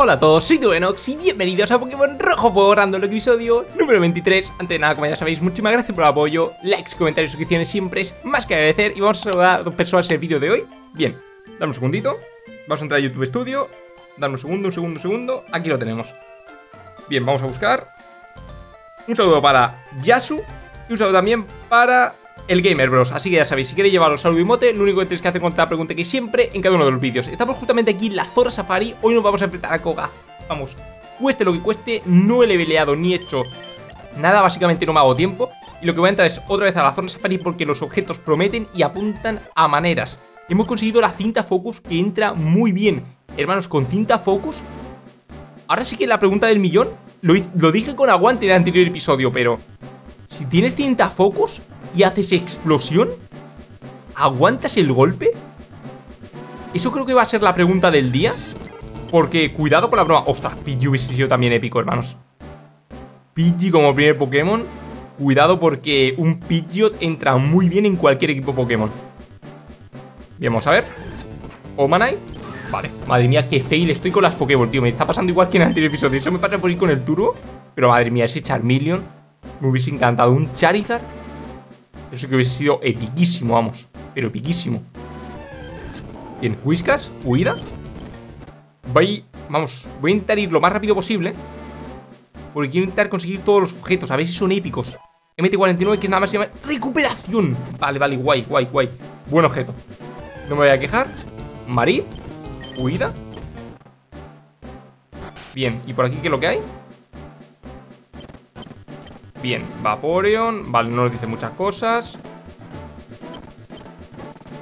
Hola a todos, soy Duenox y bienvenidos a Pokémon Rojo Fuego Random, episodio número 23 Antes de nada, como ya sabéis, muchísimas gracias por el apoyo Likes, comentarios, suscripciones, siempre es más que agradecer Y vamos a saludar a dos personas en el vídeo de hoy. Bien, dame un segundito Vamos a entrar a YouTube Studio Dame un segundo, un segundo, un segundo Aquí lo tenemos. Bien, vamos a buscar. Un saludo para Yasu Y un saludo también para el Gamer Bros. Así que ya sabéis, si queréis llevaros saludo y mote, lo único que tenéis que hacer es contestar la pregunta que siempre en cada uno de los vídeos. Estamos justamente aquí en la Zora Safari. Hoy nos vamos a enfrentar a Koga. Vamos, cueste lo que cueste, no he leveleado ni hecho nada, básicamente no me hago tiempo. Y lo que voy a entrar es otra vez a la Zora Safari porque los objetos prometen y apuntan a maneras. Hemos conseguido la cinta Focus que entra muy bien. Hermanos, con cinta Focus... Ahora sí que la pregunta del millón lo dije con aguante en el anterior episodio, pero... Si tienes cinta Focus, y haces explosión? ¿Aguantas el golpe? Eso creo que va a ser la pregunta del día Porque cuidado con la broma. Ostras, Pidgey hubiese sido también épico, hermanos. Pidgey como primer Pokémon Cuidado porque un Pidgeot entra muy bien en cualquier equipo Pokémon. Bien, vamos a ver. Omanai. Vale, madre mía, qué fail Estoy con las Pokéball, tío. Me está pasando igual que en el anterior episodio. Eso me pasa por ir con el turbo Pero madre mía, ese Charmeleon Me hubiese encantado. Un Charizard eso que hubiese sido epiquísimo, vamos Pero epiquísimo. Bien, Whiskas, huida Voy, vamos, voy a intentar ir lo más rápido posible Porque quiero intentar conseguir todos los objetos A ver si son épicos. MT-49 que nada más se llama recuperación. Vale, vale, guay, guay, guay. Buen objeto. No me voy a quejar. Marí, huida. Bien, ¿y por aquí qué es lo que hay? Bien, Vaporeon Vale, no nos dice muchas cosas.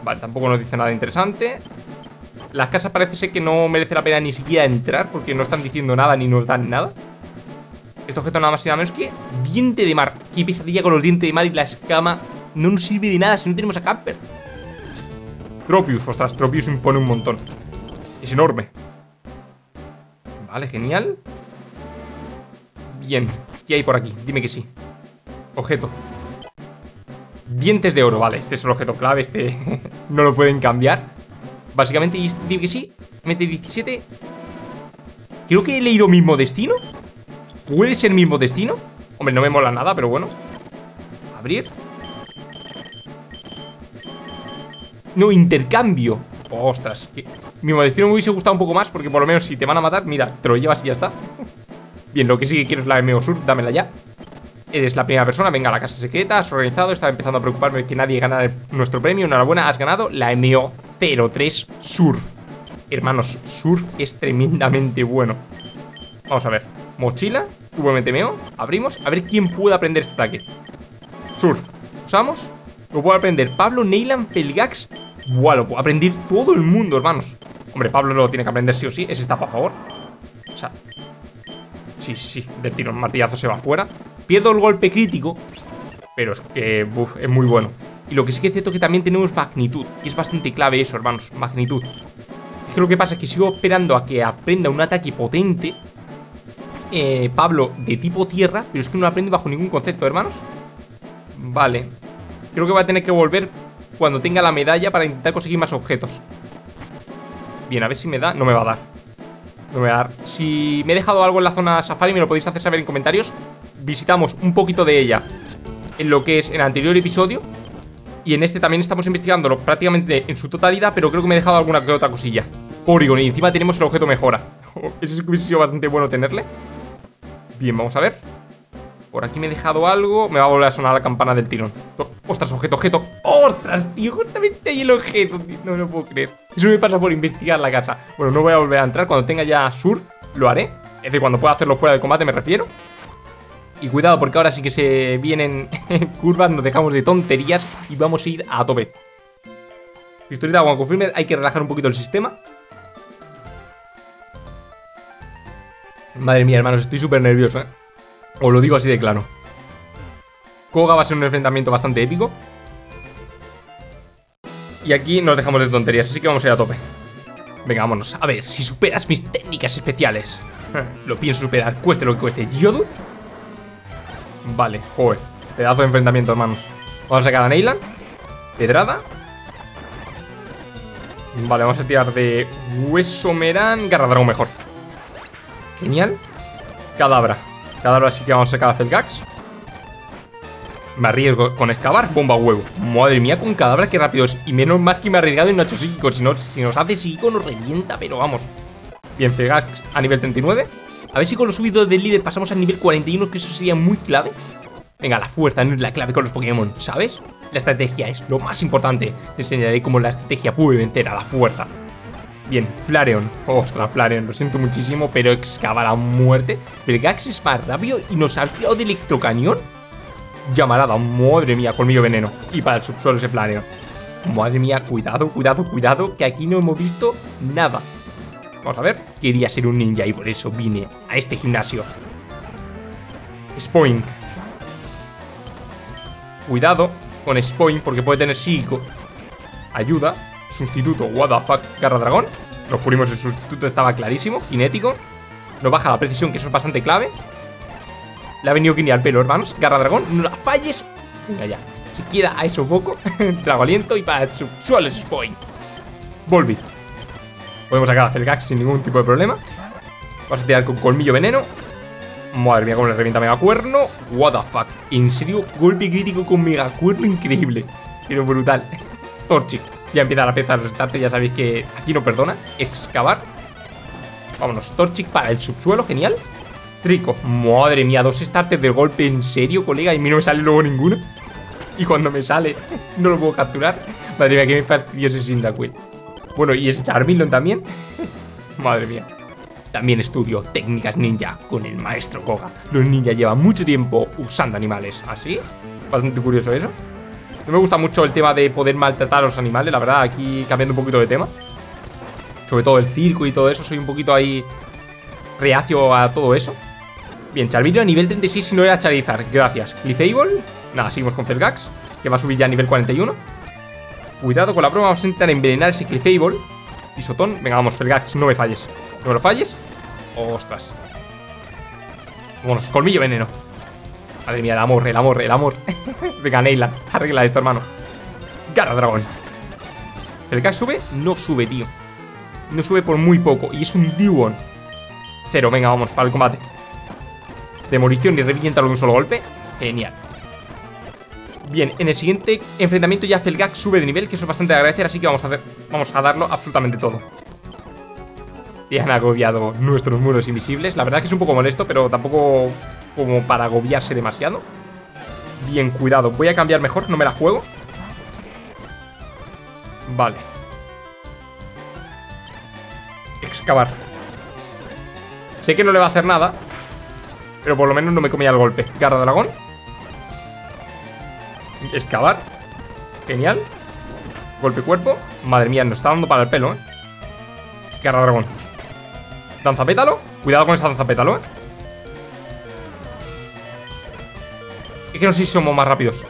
Vale, tampoco nos dice nada interesante. Las casas parece ser que no merece la pena ni siquiera entrar Porque no están diciendo nada ni nos dan nada. Este objeto nada más y nada menos que Diente de mar. Qué pesadilla con los dientes de mar y la escama. No nos sirve de nada si no tenemos a Camper. Tropius, ostras, Tropius impone un montón. Es enorme. Vale, genial. Bien, ¿Qué hay por aquí? Dime que sí. Objeto. Dientes de oro, vale, este es el objeto clave Este no lo pueden cambiar. Básicamente, dime que sí MT-17 Creo que he leído mismo destino. ¿Puede ser mismo destino? Hombre, no me mola nada, pero bueno. Abrir. No, intercambio. Ostras, que mismo destino me hubiese gustado un poco más Porque por lo menos si te van a matar, mira, te lo llevas y ya está Bien, lo que sí que quiero es la MO Surf, dámela ya. Eres la primera persona, venga, la casa secreta Has organizado, estaba empezando a preocuparme que nadie ganara nuestro premio Enhorabuena, has ganado la MO 03 Surf. Hermanos, Surf es tremendamente bueno. Vamos a ver Mochila, VMTMO, abrimos A ver quién puede aprender este ataque. Surf, usamos Lo puedo aprender Pablo, Neyland, Felgax Buah, lo puedo aprender todo el mundo, hermanos. Hombre, Pablo lo tiene que aprender sí o sí Ese está por favor. O sea, Sí, sí, del tiro el martillazo se va afuera Pierdo el golpe crítico Pero es que, uff, es muy bueno. Y lo que sí que es cierto es que también tenemos magnitud Y es bastante clave eso, hermanos, magnitud. Es que lo que pasa es que sigo esperando a que aprenda un ataque potente eh, Pablo de tipo tierra Pero es que no aprende bajo ningún concepto, hermanos. Vale Creo que va a tener que volver cuando tenga la medalla Para intentar conseguir más objetos. Bien, a ver si me da, no me va a dar si me he dejado algo en la zona safari Me lo podéis hacer saber en comentarios. Visitamos un poquito de ella En lo que es el anterior episodio. Y en este también estamos investigándolo prácticamente en su totalidad Pero creo que me he dejado alguna que otra cosilla. Porygon y encima tenemos el objeto mejora. Eso hubiese sido bastante bueno tenerle. Bien, vamos a ver. Por aquí me he dejado algo. Me va a volver a sonar la campana del tirón. Ostras, objeto, objeto ¡Ostras, tío! Justamente ahí el objeto, No me lo puedo creer. Eso me pasa por investigar la casa. Bueno, no voy a volver a entrar. Cuando tenga ya surf, lo haré. Es decir, cuando pueda hacerlo fuera del combate me refiero. Y cuidado porque ahora sí que se vienen curvas Nos dejamos de tonterías Y vamos a ir a tope. Pistolita cuando confirme Hay que relajar un poquito el sistema. Madre mía, hermanos, estoy súper nervioso, ¿eh? Os lo digo así de claro. Koga va a ser un enfrentamiento bastante épico Y aquí nos dejamos de tonterías, así que vamos a ir a tope Venga, vámonos, a ver, si superas mis técnicas especiales Lo pienso superar, cueste lo que cueste ¿Yodu? Vale, joder Pedazo de enfrentamiento, hermanos Vamos a sacar a Neyland Pedrada Vale, vamos a tirar de Hueso Merán Garra mejor Genial. Cadabra. Cadabra sí que vamos a sacar a Felgax. Me arriesgo con excavar, bomba huevo. Madre mía, con cadabra, qué rápido es. Y menos mal que me ha arriesgado en Nacho psíquico. Si, no, si nos hace psíquico, nos revienta, pero vamos. Bien, Felgax a nivel 39. A ver si con los subidos del líder pasamos al nivel 41, que eso sería muy clave. Venga, la fuerza no es la clave con los Pokémon, ¿sabes? La estrategia es lo más importante. Te enseñaré cómo la estrategia puede vencer a la fuerza. Bien, Flareon. Ostras, Flareon, lo siento muchísimo, pero excava a muerte. Felgax es más rápido y nos ha tirado de electrocañón. Llamarada, madre mía, colmillo veneno. Y para el subsuelo ese Flareon. Madre mía, cuidado, cuidado, cuidado, que aquí no hemos visto nada. Vamos a ver. Quería ser un ninja y por eso vine a este gimnasio. Spoink. Cuidado con Spoink porque puede tener psíquico. Ayuda. Sustituto, what the fuck, garra dragón. Los purimos, el sustituto estaba clarísimo. Kinético. Nos baja la precisión, que eso es bastante clave. Le ha venido Kini al pelo, hermanos. Garra dragón, no la falles. Venga ya. Si queda a eso poco. Trago aliento y para el subsuelo Spoink. Volvi. Podemos sacar a Felgax sin ningún tipo de problema. Vamos a tirar con colmillo veneno. Madre mía, cómo le revienta Megacuerno. What the fuck. En serio, golpe crítico con Megacuerno increíble. Pero brutal. Torchic. Ya empieza a afectar los starters, ya sabéis que aquí no perdona. Excavar. Vámonos, Torchic para el subsuelo, genial. Trico. Madre mía, dos starters de golpe, ¿en serio, colega? Y a mí no me sale luego ninguno. Y cuando me sale, no lo puedo capturar. Madre mía, que me fastidio ese Cyndaquil. Bueno, ¿y ese Charmeleon también? Madre mía. También estudio técnicas ninja con el maestro Koga. Los ninjas llevan mucho tiempo usando animales. ¿Así? Bastante curioso eso. No me gusta mucho el tema de poder maltratar a los animales, la verdad, aquí cambiando un poquito de tema. Sobre todo el circo y todo eso, soy un poquito ahí reacio a todo eso. Bien, Charmeleon a nivel 36 si no era Charizard, gracias. Clefable, nada, seguimos con Felgax, que va a subir ya a nivel 41. Cuidado con la broma, vamos a intentar envenenar ese Clefable. Y venga, vamos, Felgax, no me falles. No me lo falles. Ostras. Vámonos, colmillo veneno. Madre mía, el amor, el amor, el amor. venga, Neyland, arregla esto, hermano. Garra dragón. Felgax sube, no sube, tío. No sube por muy poco. Y es un Duon. Cero, venga, vamos, para el combate. Demolición y revienta con un solo golpe. Genial. Bien, en el siguiente enfrentamiento ya Felgax sube de nivel, que eso es bastante agradecer, así que vamos a, hacer, vamos a darlo absolutamente todo. Y han agobiado nuestros muros invisibles. La verdad es que es un poco molesto, pero tampoco como para agobiarse demasiado. Bien, cuidado. Voy a cambiar mejor, no me la juego. Vale. Excavar. Sé que no le va a hacer nada, pero por lo menos no me comía el golpe. Garra dragón. Excavar. Genial. Golpe cuerpo. Madre mía, nos está dando para el pelo, ¿eh? Garra dragón. Danza pétalo. Cuidado con esa danza pétalo, ¿eh? Es que no sé si somos más rápidos.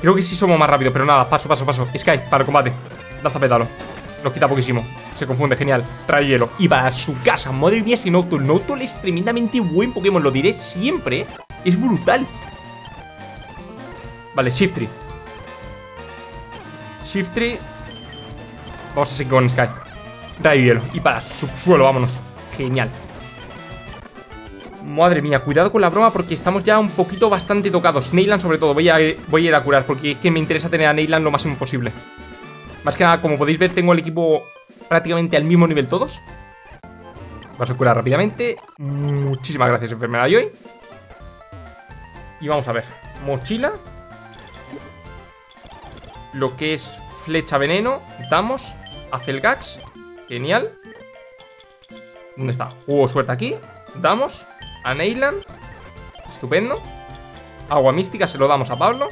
Creo que sí somos más rápidos, pero nada, paso, paso, paso. Sky, para el combate. Danza pétalo. Nos quita poquísimo. Se confunde, genial. Trae hielo. Y para su casa. Madre mía, si Noctul. Noctul es tremendamente buen Pokémon. Lo diré siempre. Es brutal. Vale, Shiftry. Shiftry. Vamos a seguir con Sky. Rayo hielo. Y para subsuelo, vámonos. Genial. Madre mía, cuidado con la broma porque estamos ya un poquito bastante tocados. Neyland sobre todo, voy a, voy a ir a curar porque es que me interesa tener a Neyland lo máximo posible. Más que nada, como podéis ver, tengo el equipo prácticamente al mismo nivel todos. Vamos a curar rápidamente. Muchísimas gracias, enfermera Joy. Y vamos a ver. Mochila. Lo que es flecha veneno. Damos a Felgax. Genial. ¿Dónde está? Hubo suerte aquí. Damos a Neyland. Estupendo. Agua mística se lo damos a Pablo.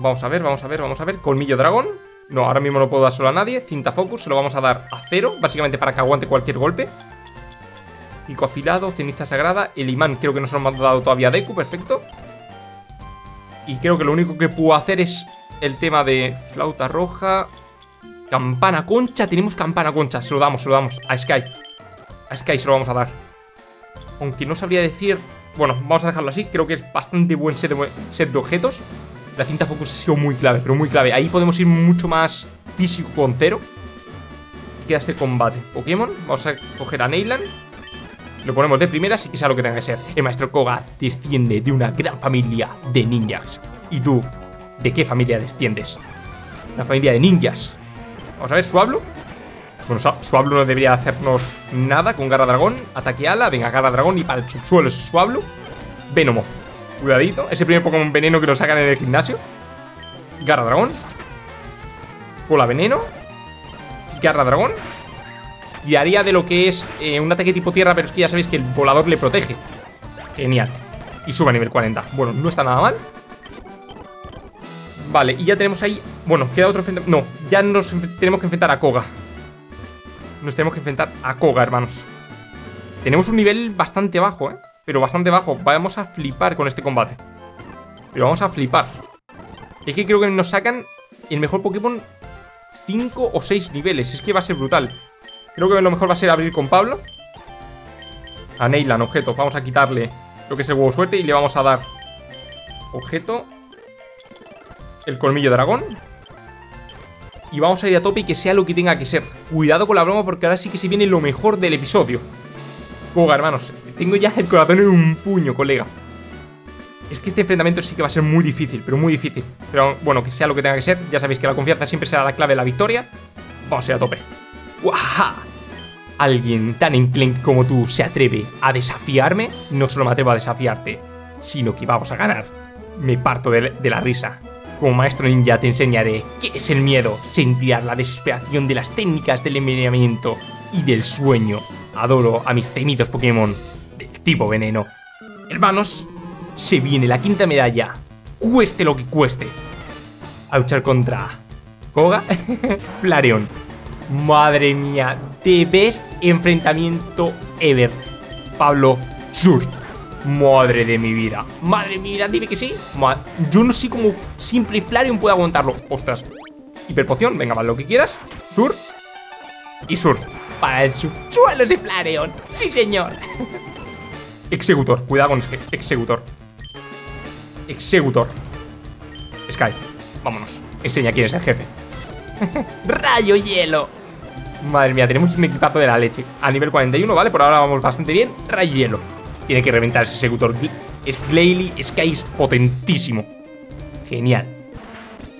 Vamos a ver, vamos a ver, vamos a ver. Colmillo dragón. No, ahora mismo no puedo dar solo a nadie. Cinta focus, se lo vamos a dar a cero. Básicamente para que aguante cualquier golpe. Pico afilado, ceniza sagrada. El imán creo que no se lo hemos dado todavía a Deku, perfecto. Y creo que lo único que puedo hacer es el tema de flauta roja. Campana concha, tenemos campana concha. Se lo damos, se lo damos a Sky. A Sky se lo vamos a dar. Aunque no sabría decir... Bueno, vamos a dejarlo así. Creo que es bastante buen set de, set de objetos. La cinta focus ha sido muy clave, pero muy clave. Ahí podemos ir mucho más físico con cero. queda este combate. Pokémon, vamos a coger a Neyland. Lo ponemos de primeras y que lo que tenga que ser. El maestro Koga desciende de una gran familia de ninjas. ¿Y tú? ¿De qué familia desciendes? Una familia de ninjas. Vamos a ver, Suablo. Bueno, Suablo no debería hacernos nada con Garra Dragón. Ataque ala, venga, Garra Dragón y para el subsuelo es Suablo. Venomoth. Cuidadito, ese primer Pokémon veneno que nos sacan en el gimnasio. Garra Dragón. Cola Veneno. Garra Dragón. Y haría de lo que es eh, un ataque tipo tierra, pero es que ya sabéis que el volador le protege. Genial. Y sube a nivel 40. Bueno, no está nada mal. Vale, y ya tenemos ahí... Bueno, queda otro No, ya nos tenemos que enfrentar a Koga. Nos tenemos que enfrentar a Koga, hermanos. Tenemos un nivel bastante bajo, ¿eh? Pero bastante bajo. Vamos a flipar con este combate. Pero vamos a flipar. Es que creo que nos sacan el mejor Pokémon 5 o 6 niveles. Es que va a ser brutal. Creo que lo mejor va a ser abrir con Pablo. A Neylan, objeto. Vamos a quitarle lo que es el huevo suerte y le vamos a dar objeto. El colmillo dragón. Y vamos a ir a tope y que sea lo que tenga que ser. Cuidado con la broma porque ahora sí que se viene lo mejor del episodio. Koga, hermanos. Tengo ya el corazón en un puño, colega. Es que este enfrentamiento sí que va a ser muy difícil, pero muy difícil. Pero bueno, que sea lo que tenga que ser. Ya sabéis que la confianza siempre será la clave de la victoria. Vamos a ir a tope. ¡Guaja! Alguien tan enclenque como tú se atreve a desafiarme. No solo me atrevo a desafiarte, sino que vamos a ganar. Me parto de, la risa. Como maestro ninja te enseñaré qué es el miedo, sentir la desesperación de las técnicas del envenenamiento y del sueño. Adoro a mis temidos Pokémon tipo veneno. Hermanos, se viene la quinta medalla, cueste lo que cueste. A luchar contra Koga, Flareon. Madre mía, the best enfrentamiento ever. Pablo Surf. Madre de mi vida. Madre mía, dime que sí. Yo no sé cómo simple Flareon puede aguantarlo. Ostras. Hiperpoción, venga, vale, lo que quieras. Surf. Y surf. Para el subsuelo de Flareon. Sí, señor. Executor, cuidado con ese executor. Executor. Sky, vámonos. Enseña quién es el jefe. Rayo hielo. Madre mía, tenemos un equipazo de la leche. A nivel 41, ¿vale? Por ahora vamos bastante bien. Rayo hielo. Tiene que reventar ese Executor. Es Glalie Sky es potentísimo. Genial.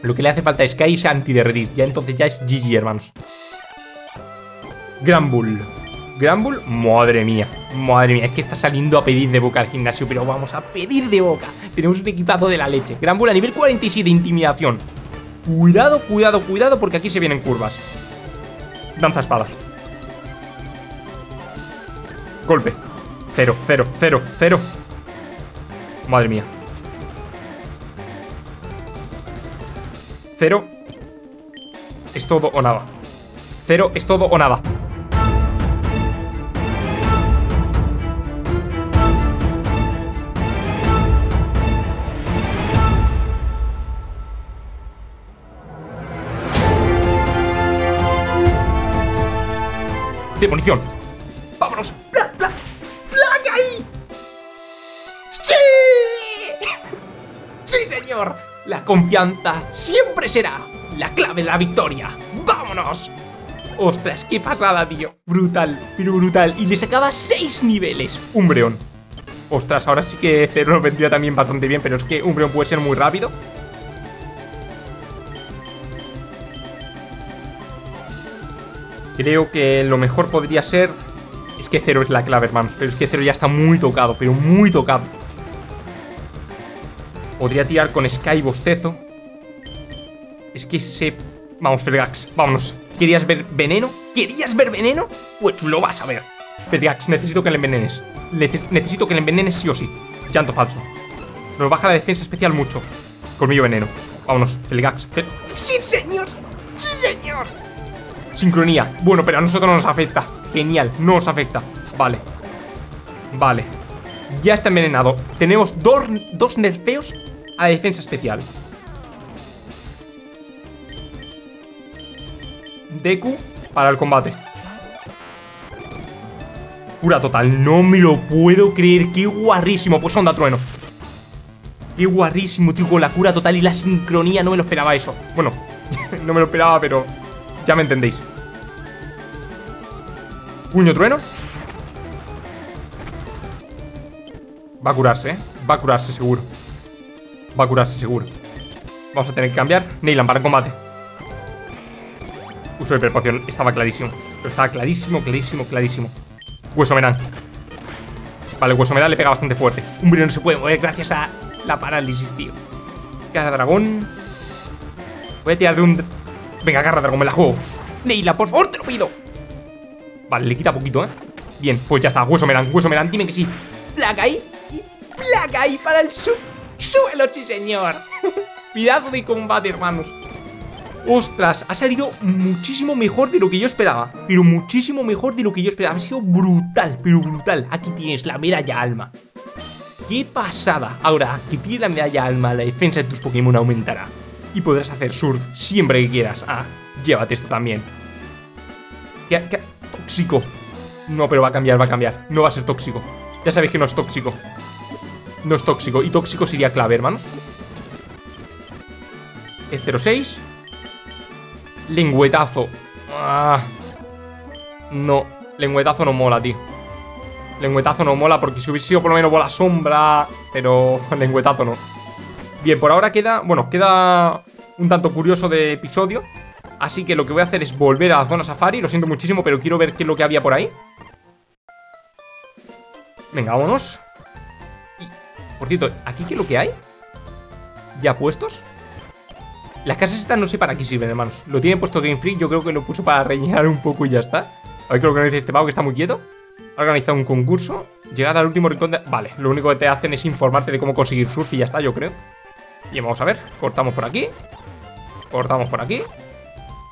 Lo que le hace falta a Sky es antiderretir. Ya entonces ya es GG, hermanos. Gran Bull. Granbull, madre mía, madre mía, es que está saliendo a pedir de boca al gimnasio, pero vamos a pedir de boca. Tenemos un equipazo de la leche. Granbull a nivel 47, intimidación. Cuidado, cuidado, cuidado, porque aquí se vienen curvas. Danza espada. Golpe. Cero, cero, cero, cero. Madre mía. Cero. Es todo o nada. Cero es todo o nada. Munición. ¡Vámonos! ¡Flag, flag, flag ahí! ¡Sí! ¡Sí, señor! La confianza siempre será la clave de la victoria. ¡Vámonos! Ostras, qué pasada, tío. Brutal, pero brutal. Y le sacaba 6 niveles. Umbreon. Ostras, ahora sí que Cero lo vendría también bastante bien, pero es que Umbreon puede ser muy rápido. Creo que lo mejor podría ser... Es que Cero es la clave, hermanos. Pero es que Cero ya está muy tocado, pero muy tocado. Podría tirar con Sky Bostezo. Es que se... Vamos, Fergax, vámonos. ¿Querías ver veneno? ¿Querías ver veneno? Pues lo vas a ver. Fergax, necesito que le envenenes. necesito que le envenenes sí o sí. Llanto falso. Nos baja la defensa especial mucho. Colmillo veneno. Vámonos, Felgax. ¡Sí, señor! ¡Sí, señor! Sincronía. Bueno, pero a nosotros no nos afecta. Genial, no nos afecta. Vale. Vale. Ya está envenenado. Tenemos dos, dos nerfeos a la defensa especial. Deku para el combate. Cura total, no me lo puedo creer Qué guarrísimo, pues onda trueno Qué guarrísimo, tío, con la cura total y la sincronía No me lo esperaba eso Bueno, no me lo esperaba, pero ya me entendéis. Puño trueno. Va a curarse, ¿eh? Va a curarse seguro. Va a curarse seguro. Vamos a tener que cambiar. Neyland para combate. Uso de perpoción. Estaba clarísimo. Pero estaba clarísimo, clarísimo, clarísimo. Hueso Menan Vale, Hueso Menan le pega bastante fuerte. Un brillo no se puede mover gracias a la parálisis, tío. Cada dragón. Voy a tirar de un... Venga, agarra dragón, me la juego. Neila, por favor, te lo pido. Vale, le quita poquito, ¿eh? Bien, pues ya está, hueso Melan, hueso Melan, dime que sí. Placa ahí y placa ahí para el sub Suelo, sí señor. Cuidado de combate, hermanos. Ostras, ha salido muchísimo mejor de lo que yo esperaba Pero muchísimo mejor de lo que yo esperaba. Ha sido brutal, pero brutal. Aquí tienes la medalla alma. ¡Qué pasada! Ahora, que tienes la medalla alma La defensa de tus Pokémon aumentará Y podrás hacer surf siempre que quieras. Ah, llévate esto también. Tóxico. No, pero va a cambiar, va a cambiar. No va a ser tóxico. Ya sabéis que no es tóxico. No es tóxico. Y tóxico sería clave, hermanos. E06 Lengüetazo. Ah. No, lengüetazo no mola, tío. Lengüetazo no mola porque si hubiese sido por lo menos bola sombra Pero lengüetazo no Bien, por ahora queda, bueno, queda un tanto curioso de episodio Así que lo que voy a hacer es volver a la zona safari Lo siento muchísimo, pero quiero ver qué es lo que había por ahí. Venga, vámonos. Y, Por cierto, ¿aquí qué es lo que hay? ¿Ya puestos? Las casas estas no sé para qué sirven, hermanos. Lo tiene puesto Game Freak, yo creo que lo puso para rellenar un poco y ya está. A ver qué lo que dice este pavo que está muy quieto. Ha organizado un concurso. Llegar al último rincón de... Vale, lo único que te hacen es informarte de cómo conseguir surf y ya está, yo creo Bien, vamos a ver Cortamos por aquí Cortamos por aquí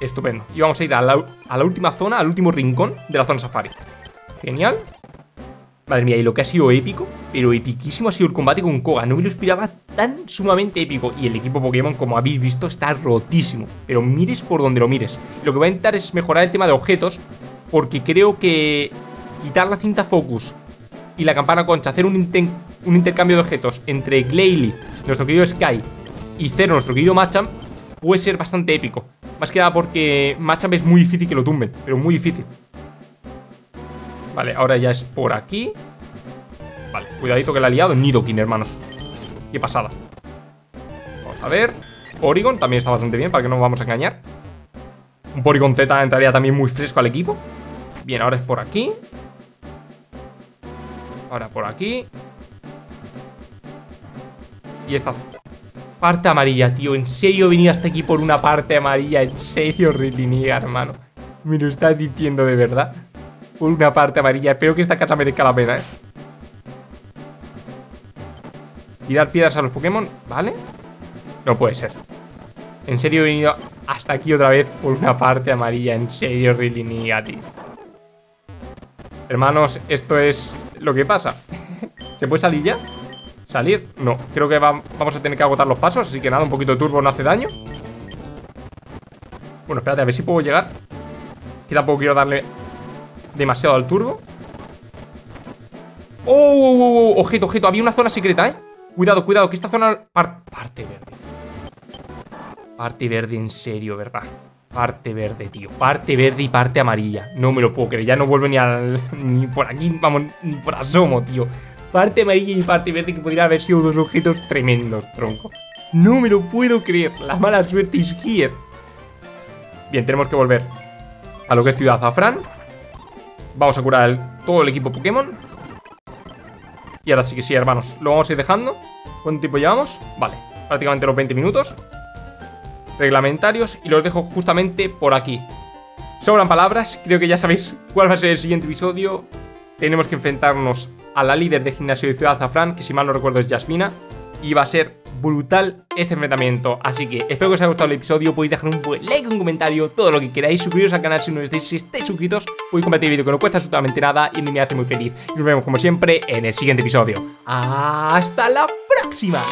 Estupendo Y vamos a ir a la, a la última zona, al último rincón de la zona safari Genial Madre mía, y lo que ha sido épico, pero epiquísimo ha sido el combate con Koga. No me lo esperaba tan sumamente épico. Y el equipo Pokémon, como habéis visto, está rotísimo. Pero mires por donde lo mires. Lo que voy a intentar es mejorar el tema de objetos, porque creo que quitar la cinta Focus y la campana concha, hacer un, un intercambio de objetos entre Glalie, nuestro querido Sky, y Zero, nuestro querido Machamp, puede ser bastante épico. Más que nada porque Machamp es muy difícil que lo tumben, pero muy difícil. Vale, ahora ya es por aquí. Vale, cuidadito que la ha liado Nidoking, hermanos. Qué pasada. Vamos a ver. Porygon también está bastante bien, para que no nos vamos a engañar. Un Porygon Z entraría también muy fresco al equipo. Bien, ahora es por aquí. Ahora por aquí Y esta parte amarilla, tío En serio venido hasta aquí por una parte amarilla En serio, Riliniga, hermano Me lo estás diciendo de verdad por una parte amarilla. Espero que esta casa merezca la pena, ¿eh? Tirar piedras a los Pokémon, ¿vale? No puede ser. En serio he venido hasta aquí otra vez por una parte amarilla. En serio, really tío. Hermanos, esto es lo que pasa. ¿Se puede salir ya? ¿Salir? No, creo que vamos a tener que agotar los pasos Así que nada, un poquito de turbo no hace daño Bueno, espérate, a ver si puedo llegar Que tampoco quiero darle demasiado al turbo ¡Oh! oh, oh, oh objeto, objeto, había una zona secreta, ¿eh? Cuidado, cuidado, que esta zona... parte verde Parte verde, en serio, ¿verdad? Parte verde, tío Parte verde y parte amarilla No me lo puedo creer, ya no vuelvo ni al... Ni por aquí, vamos, ni por asomo, tío Parte amarilla y parte verde que podría haber sido dos objetos tremendos, tronco. No me lo puedo creer. La mala suerte is here Bien, tenemos que volver A lo que es Ciudad Azafrán. Vamos a curar todo el equipo Pokémon. Y ahora sí que sí, hermanos Lo vamos a ir dejando. ¿Cuánto tiempo llevamos? Vale, prácticamente los 20 minutos. Reglamentarios Y los dejo justamente por aquí. Sobran palabras Creo que ya sabéis cuál va a ser el siguiente episodio Tenemos que enfrentarnos a la líder de gimnasio de Ciudad Azafrán Que si mal no recuerdo es Yasmina Y va a ser brutal este enfrentamiento. Así que espero que os haya gustado el episodio Podéis dejar un buen like, un comentario, todo lo que queráis Suscribiros al canal si no estáis, si estáis suscritos Podéis compartir el vídeo que no cuesta absolutamente nada Y me hace muy feliz. Y nos vemos como siempre en el siguiente episodio. ¡Hasta la próxima!